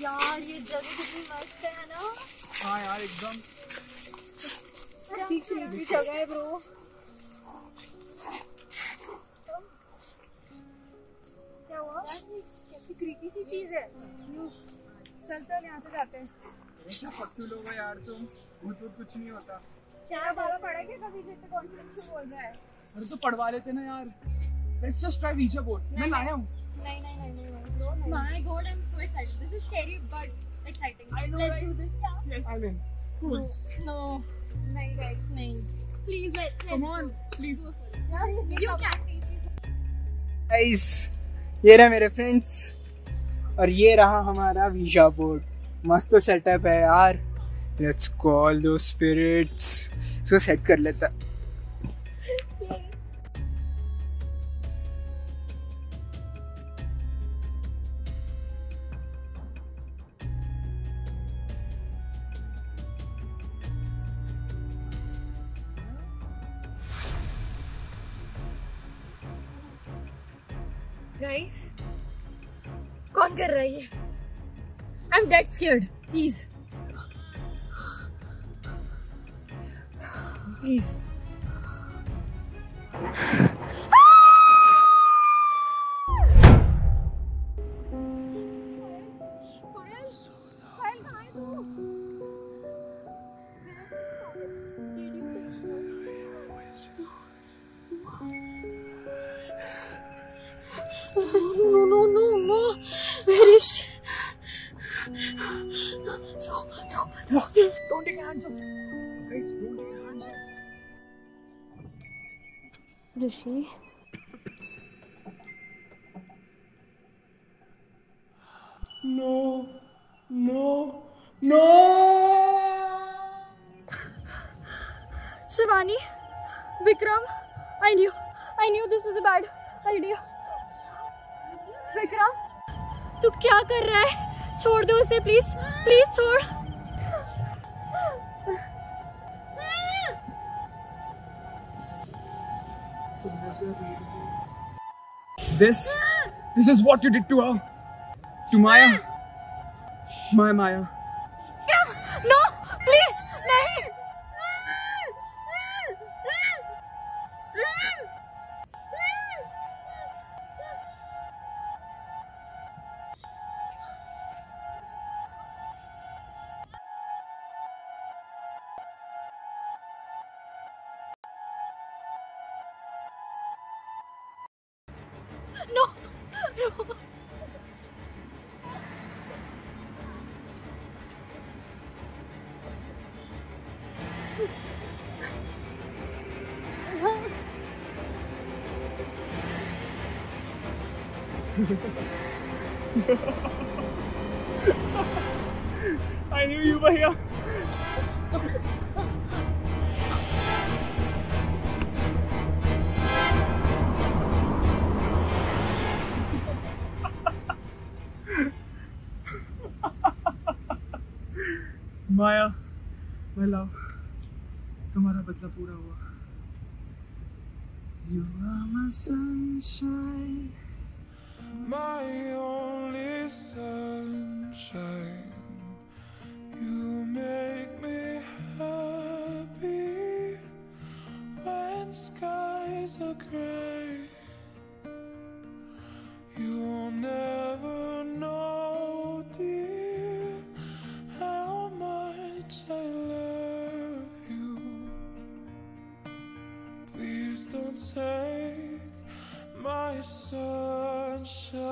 यार ये जगह कितनी मस्त है ना। हाँ यार एकदम। ठीक ठीक जगह है। ब्रो। क्या हुआ? कैसी क्रीपी सी चीज़ है। चल चल यहाँ से जाते हैं। क्या पक्के लोग हो यार तुम। भूत भूत कुछ नहीं होता। क्या बाबा पड़ा क्या कभी? जितने कॉन्फिडेंस बोल रहा है। अरे तो पढ़वा लेते ना यार। Let's just try Ouija board मैं लाया हूँ। नहीं नहीं नहीं नहीं नहीं bro, नहीं My god, I'm so excited. This is scary but exciting. I know, Let's right? do this. Yeah. Yes I mean cool No, नहीं guys नहीं. Please let's. Come on please यार ये You can. गाइस ये रहा मेरे friends और ये रहा हमारा वीज़ा बोर्ड मस्त तो सेटअप है यार लेट्स कॉल दो स्पिरिट्स इसको सेट कर लेता गाइस कौन कर रहा है? ये I am dead scared please please No, no, no, no, no. Where is she? No, no, no. no. Don't take hands off. Guys, don't take hands off. Where is she? No, no, no! Shivani, Vikram, I knew, I knew this was a bad idea. Vikram, तू क्या कर रहा है? छोड़ दो उसे please, please छोड़. This, this is what you did to her. To Maya. My Maya. No, no. I knew you were here. Maya my love तुम्हारा बदला पूरा हुआ You are my sunshine my only sunshine. You Please don't take my sunshine